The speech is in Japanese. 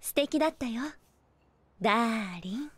素敵だったよ。ダーリン。